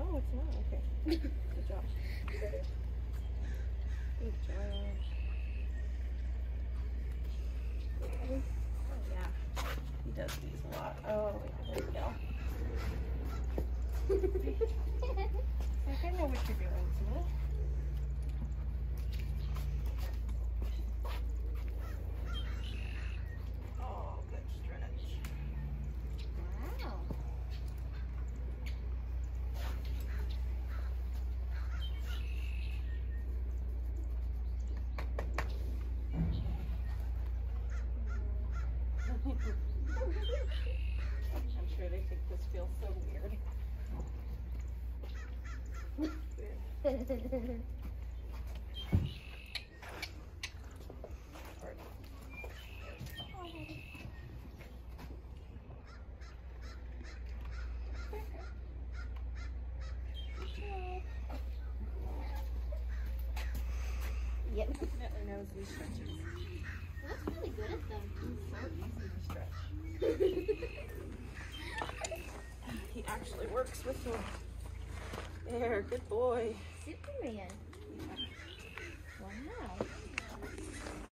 Oh, okay. Good job. Good job. Oh, yeah. He does these a lot. Oh, yeah, there we go. I know what you're doing, Tina. Oh, good stretch. Wow. I'm sure they think this feels so weird. yep. Definitely knows he actually works with me. There, good boy. Superman.